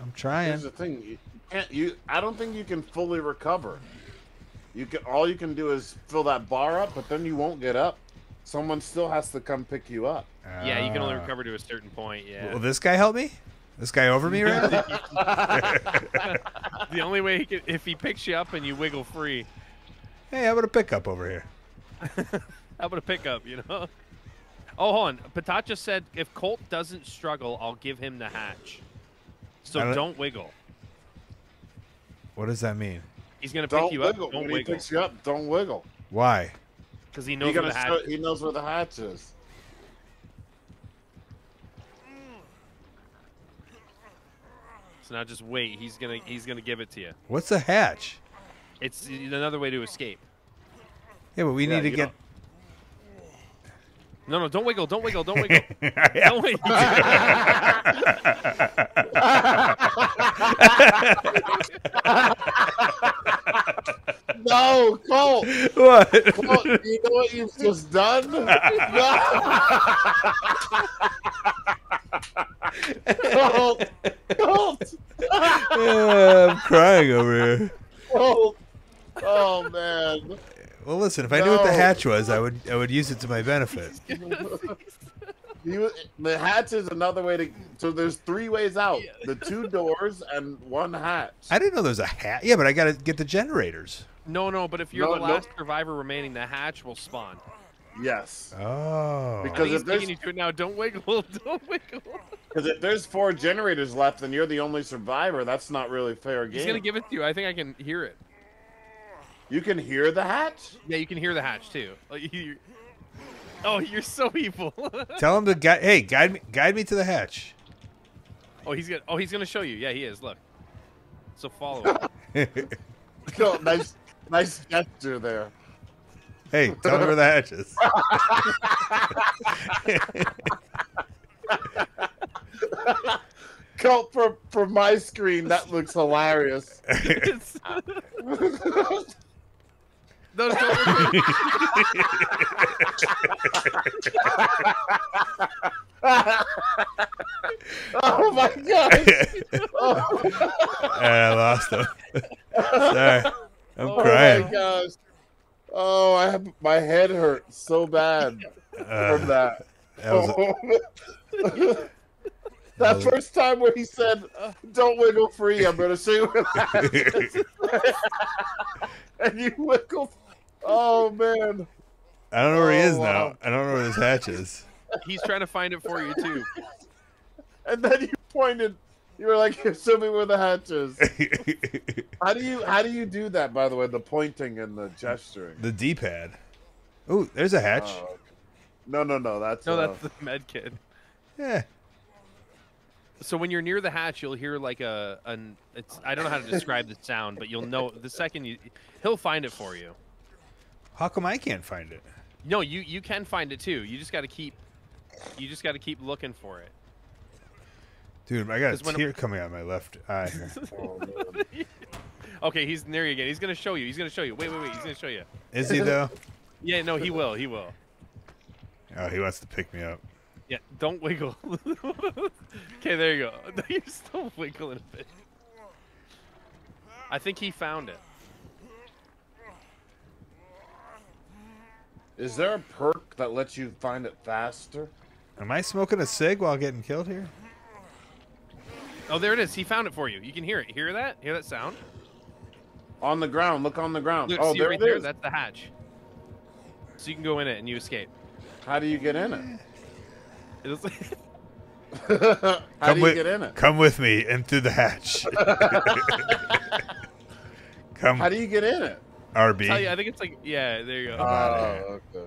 I'm trying. Here's the thing: you can't. You. I don't think you can fully recover. You can. All you can do is fill that bar up, but then you won't get up. Someone still has to come pick you up. Yeah, you can only Ah. recover to a certain point. Yeah. Will this guy help me? This guy over me right now? the only way he can, if he picks you up and you wiggle free. Hey, how about a pickup over here? How about a pickup? You know. Oh, hold on. Patacha said if Colt doesn't struggle, I'll give him the hatch. So don't- don't wiggle. What does that mean? He's gonna pick Don't you wiggle. up. Don't when he wiggle picks you up, don't wiggle. Why? because he He, knows where the hatch. he knows where the hatch is. So now just wait. He's gonna he's gonna give it to you. What's a hatch? It's another way to escape. Yeah, but we Yeah, need to you get. No, no, don't wiggle. Don't wiggle. Don't wiggle. Don't wiggle. No, Colt. what? Colt, you know what you've just done? No. Colt. Colt. Yeah, I'm crying over here. Colt. Oh man. Well, listen. If I knew what the No. hatch was, I would I would use it to my benefit. You, the hatch is another way to. So there's three ways out: the two doors and one hatch. I didn't know there was a hatch. Yeah, but I got to get the generators. No, no, but if you're No, the no. last survivor remaining, the hatch will spawn. Yes, Oh. I Because- think he's if there's- taking you to it now. Don't wiggle. Don't wiggle. because if there's four generators left and you're the only survivor, that's not really fair game. He's gonna give it to you. I think I can hear it. You can hear the hatch. Yeah, you can hear the hatch too. Oh, like, you- Oh, you're so evil. Tell him to guide. Hey, guide me. Guide me to the hatch. oh, he's gonna. Oh, he's gonna show you. Yeah, he is. Look. So follow him. Cool, oh, nice, nice gesture there. hey, tell me where the hatch is. Colt, for for my screen, that looks hilarious. It's- no, don't look oh my god! Oh, I lost him. Sorry, I'm oh my crying. gosh! Oh, I have my head hurt so bad from Uh, that. that was a- that was- first time where he said, "Don't wiggle free," I'm going to show you where the hatch is. and you wiggle. Oh man! I don't know where he is Oh, now. I don't know where this hatch is. He's trying to find it for you too. And then you pointed. You were like, "Show me where the hatch is." How do you how do you do that? By the way, the pointing and the gesturing. the D-pad. Oh, there's a hatch. Oh, okay. No, no, no. That's No, uh, that's the med kit. Yeah. So when you're near the hatch, you'll hear like a an. It's I don't know how to describe the sound, but you'll know the second you. He'll find it for you. How come I can't find it? No, you you can find it too. You just got to keep. You just got to keep looking for it. Dude, I got a 'Cause when- tear coming out of my left eye. oh. Okay, he's near you again. He's gonna show you. He's gonna show you. Wait, wait, wait. He's gonna show you. Is he though? Yeah, no, he will. He will. Oh, he wants to pick me up. Yeah, don't wiggle. okay, there you go. You're still wiggling a bit. I think he found it. Is there a perk that lets you find it faster? Am I smoking a cig while getting killed here? Oh, there it is. He found it for you. You can hear it. Hear that? Hear that sound? On the ground. Look on the ground. Look, oh, see there right it there? is. That's the hatch. So you can go in it and you escape. How do you get in it? It's How come do you with, get in it? Come with me and through the hatch. come, How do you get in it? RB. tell you, I think it's like, yeah, there you go. Oh, okay.